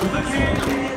Looking.